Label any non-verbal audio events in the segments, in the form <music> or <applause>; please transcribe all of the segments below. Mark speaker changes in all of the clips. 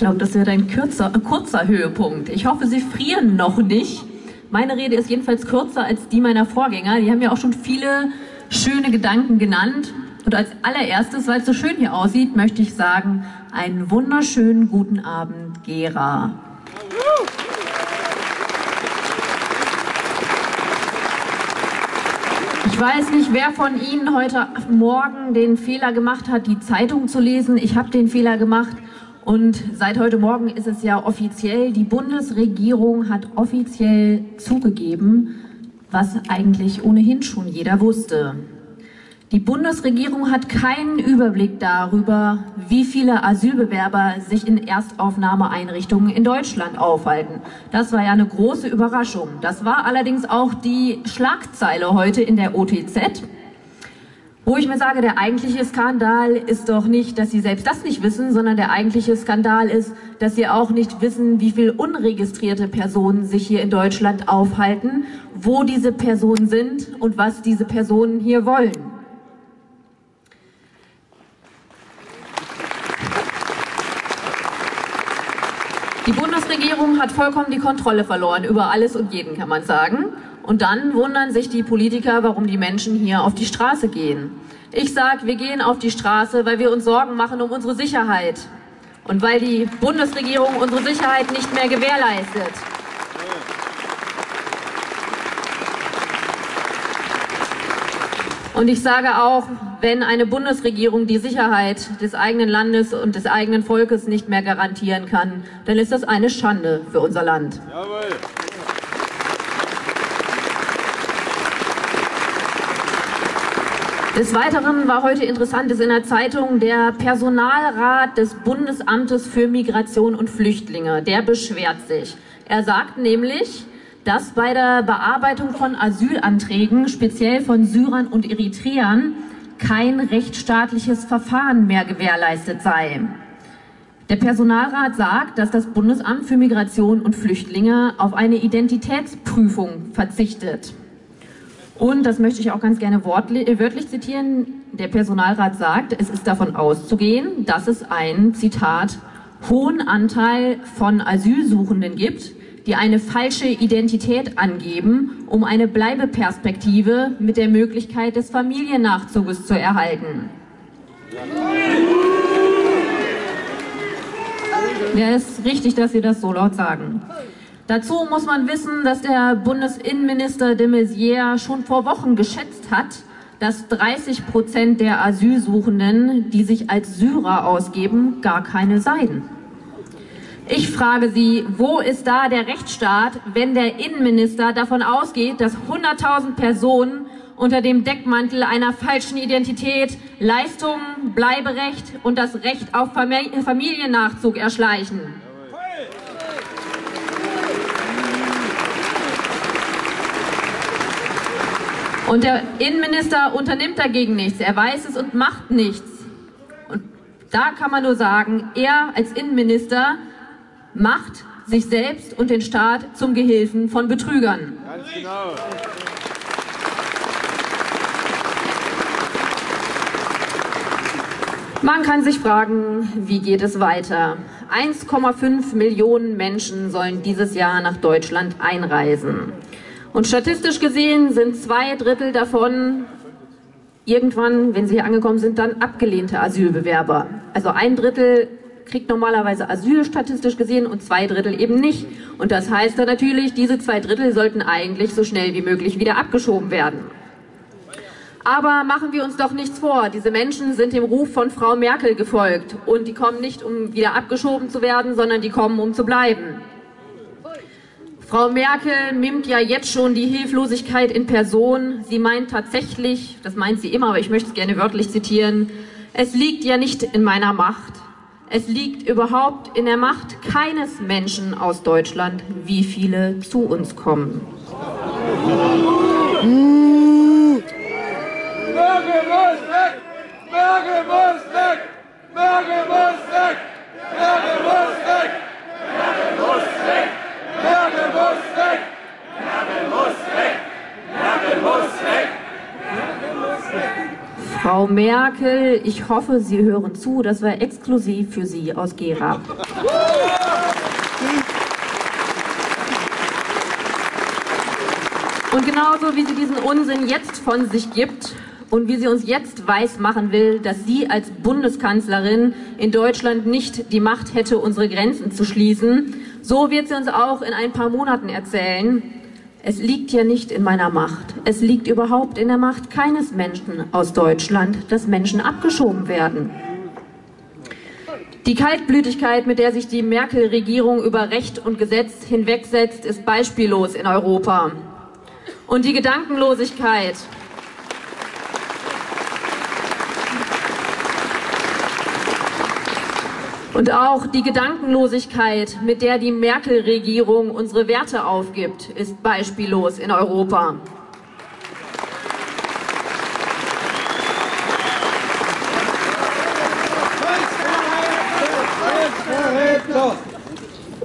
Speaker 1: glaube, das wird ein kürzer, kurzer Höhepunkt. Ich hoffe, Sie frieren noch nicht. Meine Rede ist jedenfalls kürzer als die meiner Vorgänger. Die haben ja auch schon viele schöne Gedanken genannt. Und als allererstes, weil es so schön hier aussieht, möchte ich sagen, einen wunderschönen guten Abend, Gera. Ich weiß nicht, wer von Ihnen heute Morgen den Fehler gemacht hat, die Zeitung zu lesen. Ich habe den Fehler gemacht. Und seit heute Morgen ist es ja offiziell, die Bundesregierung hat offiziell zugegeben, was eigentlich ohnehin schon jeder wusste. Die Bundesregierung hat keinen Überblick darüber, wie viele Asylbewerber sich in Erstaufnahmeeinrichtungen in Deutschland aufhalten. Das war ja eine große Überraschung. Das war allerdings auch die Schlagzeile heute in der OTZ. Wo ich mir sage, der eigentliche Skandal ist doch nicht, dass Sie selbst das nicht wissen, sondern der eigentliche Skandal ist, dass Sie auch nicht wissen, wie viele unregistrierte Personen sich hier in Deutschland aufhalten, wo diese Personen sind und was diese Personen hier wollen. Die Bundesregierung hat vollkommen die Kontrolle verloren über alles und jeden, kann man sagen. Und dann wundern sich die Politiker, warum die Menschen hier auf die Straße gehen. Ich sage, wir gehen auf die Straße, weil wir uns Sorgen machen um unsere Sicherheit. Und weil die Bundesregierung unsere Sicherheit nicht mehr gewährleistet. Und ich sage auch, wenn eine Bundesregierung die Sicherheit des eigenen Landes und des eigenen Volkes nicht mehr garantieren kann, dann ist das eine Schande für unser Land. Jawohl. Des Weiteren war heute interessant, ist in der Zeitung der Personalrat des Bundesamtes für Migration und Flüchtlinge. Der beschwert sich. Er sagt nämlich, dass bei der Bearbeitung von Asylanträgen, speziell von Syrern und Eritreern, kein rechtsstaatliches Verfahren mehr gewährleistet sei. Der Personalrat sagt, dass das Bundesamt für Migration und Flüchtlinge auf eine Identitätsprüfung verzichtet. Und, das möchte ich auch ganz gerne äh, wörtlich zitieren, der Personalrat sagt, es ist davon auszugehen, dass es einen, Zitat, hohen Anteil von Asylsuchenden gibt, die eine falsche Identität angeben, um eine Bleibeperspektive mit der Möglichkeit des Familiennachzuges zu erhalten. Ja, ist richtig, dass Sie das so laut sagen. Dazu muss man wissen, dass der Bundesinnenminister de Maizière schon vor Wochen geschätzt hat, dass 30 Prozent der Asylsuchenden, die sich als Syrer ausgeben, gar keine seien. Ich frage Sie, wo ist da der Rechtsstaat, wenn der Innenminister davon ausgeht, dass 100.000 Personen unter dem Deckmantel einer falschen Identität Leistungen, Bleiberecht und das Recht auf Familiennachzug erschleichen? Und der Innenminister unternimmt dagegen nichts. Er weiß es und macht nichts. Und da kann man nur sagen, er als Innenminister macht sich selbst und den Staat zum Gehilfen von Betrügern. Ganz genau. Man kann sich fragen, wie geht es weiter? 1,5 Millionen Menschen sollen dieses Jahr nach Deutschland einreisen. Und statistisch gesehen sind zwei Drittel davon irgendwann, wenn sie hier angekommen sind, dann abgelehnte Asylbewerber. Also ein Drittel kriegt normalerweise Asyl statistisch gesehen und zwei Drittel eben nicht. Und das heißt dann natürlich, diese zwei Drittel sollten eigentlich so schnell wie möglich wieder abgeschoben werden. Aber machen wir uns doch nichts vor, diese Menschen sind dem Ruf von Frau Merkel gefolgt und die kommen nicht, um wieder abgeschoben zu werden, sondern die kommen, um zu bleiben. Frau Merkel mimt ja jetzt schon die Hilflosigkeit in Person. Sie meint tatsächlich, das meint sie immer, aber ich möchte es gerne wörtlich zitieren, es liegt ja nicht in meiner Macht. Es liegt überhaupt in der Macht keines Menschen aus Deutschland, wie viele zu uns kommen. Merkel muss weg! Merkel muss weg! Merkel muss weg! Merkel muss weg! Merkel muss weg! Merkel muss weg! Merkel muss weg! Merkel muss weg! Merkel muss weg! Frau Merkel, ich hoffe, Sie hören zu. Das war exklusiv für Sie aus Gera. Und genauso wie sie diesen Unsinn jetzt von sich gibt und wie sie uns jetzt weismachen will, dass sie als Bundeskanzlerin in Deutschland nicht die Macht hätte, unsere Grenzen zu schließen, so wird sie uns auch in ein paar Monaten erzählen, es liegt ja nicht in meiner Macht. Es liegt überhaupt in der Macht keines Menschen aus Deutschland, dass Menschen abgeschoben werden. Die Kaltblütigkeit, mit der sich die Merkel-Regierung über Recht und Gesetz hinwegsetzt, ist beispiellos in Europa. Und die Gedankenlosigkeit, Und auch die Gedankenlosigkeit, mit der die Merkel-Regierung unsere Werte aufgibt, ist beispiellos in Europa.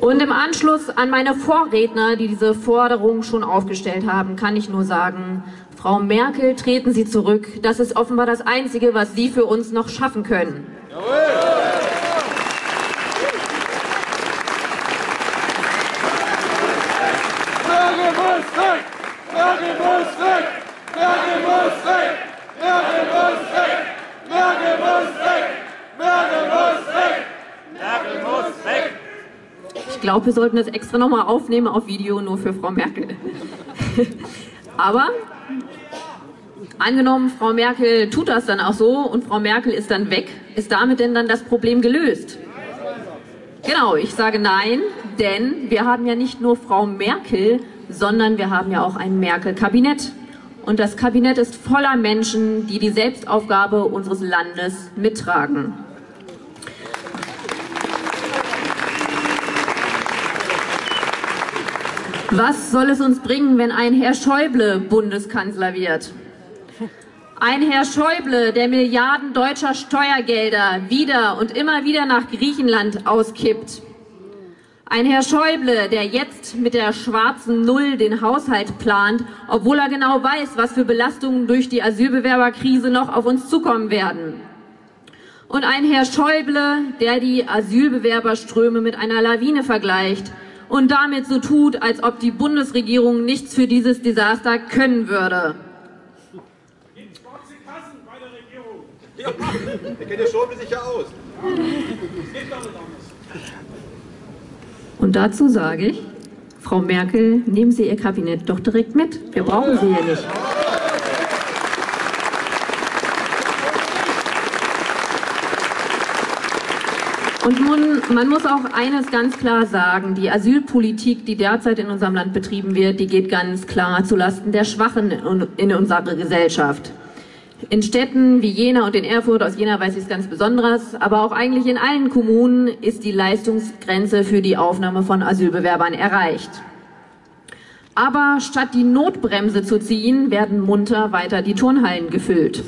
Speaker 1: Und im Anschluss an meine Vorredner, die diese Forderung schon aufgestellt haben, kann ich nur sagen, Frau Merkel, treten Sie zurück. Das ist offenbar das Einzige, was Sie für uns noch schaffen können. Jawohl. Merkel muss weg! Merkel muss weg! Merkel muss weg! Merkel muss weg! Merkel muss weg! Ich glaube, wir sollten das extra nochmal aufnehmen auf Video, nur für Frau Merkel. <laughs> Aber angenommen, Frau Merkel tut das dann auch so und Frau Merkel ist dann weg, ist damit denn dann das Problem gelöst? Genau, ich sage nein, denn wir haben ja nicht nur Frau Merkel, sondern wir haben ja auch ein Merkel-Kabinett. Und das Kabinett ist voller Menschen, die die Selbstaufgabe unseres Landes mittragen. Was soll es uns bringen, wenn ein Herr Schäuble Bundeskanzler wird? Ein Herr Schäuble, der Milliarden deutscher Steuergelder wieder und immer wieder nach Griechenland auskippt. Ein Herr Schäuble, der jetzt mit der schwarzen Null den Haushalt plant, obwohl er genau weiß, was für Belastungen durch die Asylbewerberkrise noch auf uns zukommen werden. Und ein Herr Schäuble, der die Asylbewerberströme mit einer Lawine vergleicht und damit so tut, als ob die Bundesregierung nichts für dieses Desaster können würde. Ja, er kennt ja Schäuble sich ja aus. Und dazu sage ich, Frau Merkel, nehmen Sie Ihr Kabinett doch direkt mit. Wir brauchen Sie hier nicht. Und nun, man muss auch eines ganz klar sagen, die Asylpolitik, die derzeit in unserem Land betrieben wird, die geht ganz klar zulasten der Schwachen in unserer Gesellschaft. In Städten wie Jena und in Erfurt, aus Jena weiß ich es ganz besonders, aber auch eigentlich in allen Kommunen ist die Leistungsgrenze für die Aufnahme von Asylbewerbern erreicht. Aber statt die Notbremse zu ziehen, werden munter weiter die Turnhallen gefüllt.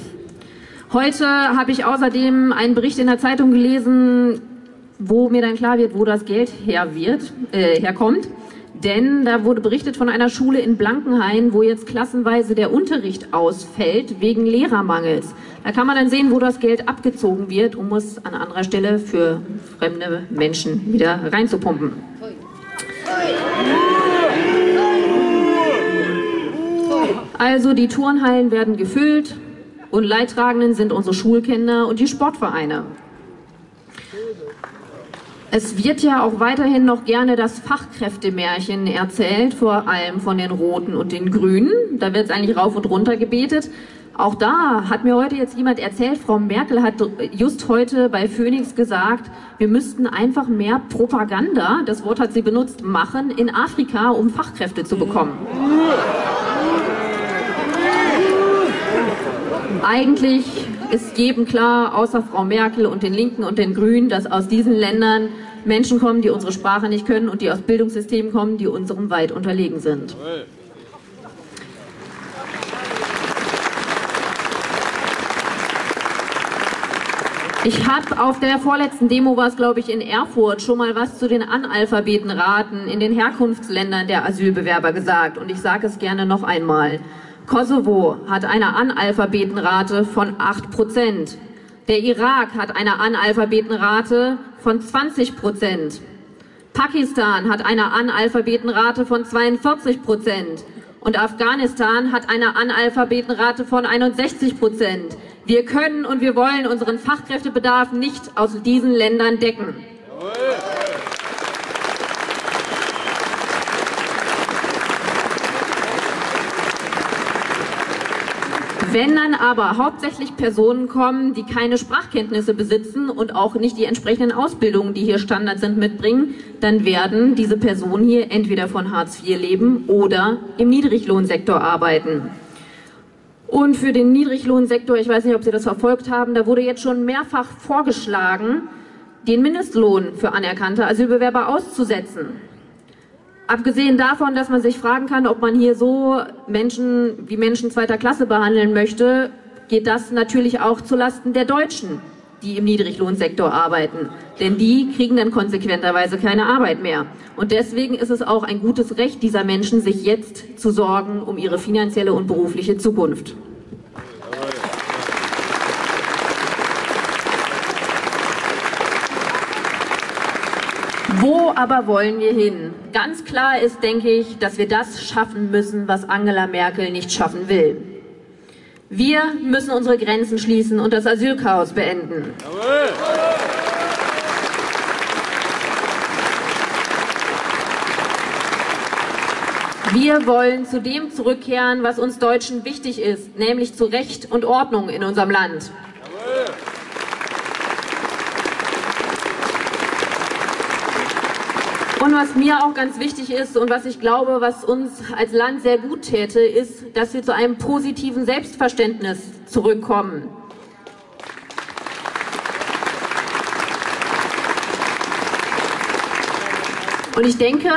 Speaker 1: Heute habe ich außerdem einen Bericht in der Zeitung gelesen, wo mir dann klar wird, wo das Geld her wird, äh, herkommt. Denn da wurde berichtet von einer Schule in Blankenhain, wo jetzt klassenweise der Unterricht ausfällt wegen Lehrermangels. Da kann man dann sehen, wo das Geld abgezogen wird und muss an anderer Stelle für fremde Menschen wieder reinzupumpen. Also die Turnhallen werden gefüllt und Leidtragenden sind unsere Schulkinder und die Sportvereine. Es wird ja auch weiterhin noch gerne das Fachkräftemärchen erzählt, vor allem von den Roten und den Grünen. Da wird es eigentlich rauf und runter gebetet. Auch da hat mir heute jetzt jemand erzählt, Frau Merkel hat just heute bei Phoenix gesagt, wir müssten einfach mehr Propaganda, das Wort hat sie benutzt, machen in Afrika, um Fachkräfte zu bekommen. Eigentlich ist jedem klar, außer Frau Merkel und den Linken und den Grünen, dass aus diesen Ländern Menschen kommen, die unsere Sprache nicht können und die aus Bildungssystemen kommen, die unserem weit unterlegen sind. Ich habe auf der vorletzten Demo, war es glaube ich in Erfurt, schon mal was zu den Analphabetenraten in den Herkunftsländern der Asylbewerber gesagt und ich sage es gerne noch einmal. Kosovo hat eine Analphabetenrate von 8 Prozent. Der Irak hat eine Analphabetenrate von 20 Prozent. Pakistan hat eine Analphabetenrate von 42 Prozent. Und Afghanistan hat eine Analphabetenrate von 61 Prozent. Wir können und wir wollen unseren Fachkräftebedarf nicht aus diesen Ländern decken. Wenn dann aber hauptsächlich Personen kommen, die keine Sprachkenntnisse besitzen und auch nicht die entsprechenden Ausbildungen, die hier Standard sind, mitbringen, dann werden diese Personen hier entweder von Hartz IV leben oder im Niedriglohnsektor arbeiten. Und für den Niedriglohnsektor, ich weiß nicht, ob Sie das verfolgt haben, da wurde jetzt schon mehrfach vorgeschlagen, den Mindestlohn für anerkannte Asylbewerber auszusetzen. Abgesehen davon, dass man sich fragen kann, ob man hier so Menschen wie Menschen zweiter Klasse behandeln möchte, geht das natürlich auch zulasten der Deutschen, die im Niedriglohnsektor arbeiten. Denn die kriegen dann konsequenterweise keine Arbeit mehr. Und deswegen ist es auch ein gutes Recht dieser Menschen, sich jetzt zu sorgen um ihre finanzielle und berufliche Zukunft. Wo aber wollen wir hin? Ganz klar ist, denke ich, dass wir das schaffen müssen, was Angela Merkel nicht schaffen will. Wir müssen unsere Grenzen schließen und das Asylchaos beenden. Jawohl. Wir wollen zu dem zurückkehren, was uns Deutschen wichtig ist, nämlich zu Recht und Ordnung in unserem Land. Jawohl. Und was mir auch ganz wichtig ist und was ich glaube, was uns als Land sehr gut täte, ist, dass wir zu einem positiven Selbstverständnis zurückkommen. Und ich denke,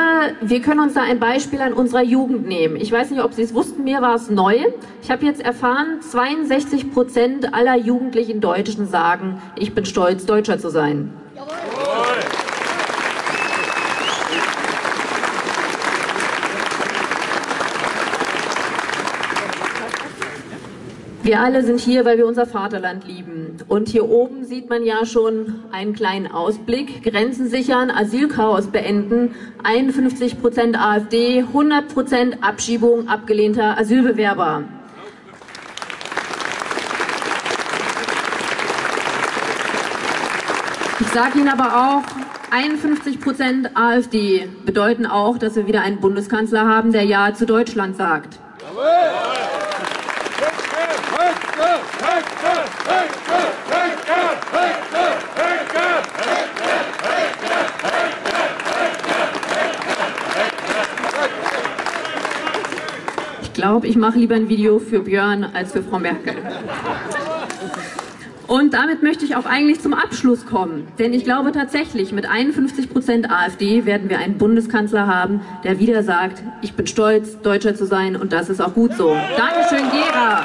Speaker 1: wir können uns da ein Beispiel an unserer Jugend nehmen. Ich weiß nicht, ob Sie es wussten, mir war es neu. Ich habe jetzt erfahren, 62 Prozent aller jugendlichen Deutschen sagen, ich bin stolz, Deutscher zu sein. Wir alle sind hier, weil wir unser Vaterland lieben. Und hier oben sieht man ja schon einen kleinen Ausblick. Grenzen sichern, Asylchaos beenden, 51 Prozent AfD, 100 Prozent Abschiebung abgelehnter Asylbewerber. Ich sage Ihnen aber auch, 51 Prozent AfD bedeuten auch, dass wir wieder einen Bundeskanzler haben, der Ja zu Deutschland sagt. Jawohl. Glaube, ich mache lieber ein Video für Björn als für Frau Merkel. Und damit möchte ich auch eigentlich zum Abschluss kommen. Denn ich glaube tatsächlich, mit 51 Prozent AfD werden wir einen Bundeskanzler haben, der wieder sagt, ich bin stolz, Deutscher zu sein und das ist auch gut so. Dankeschön, Gera.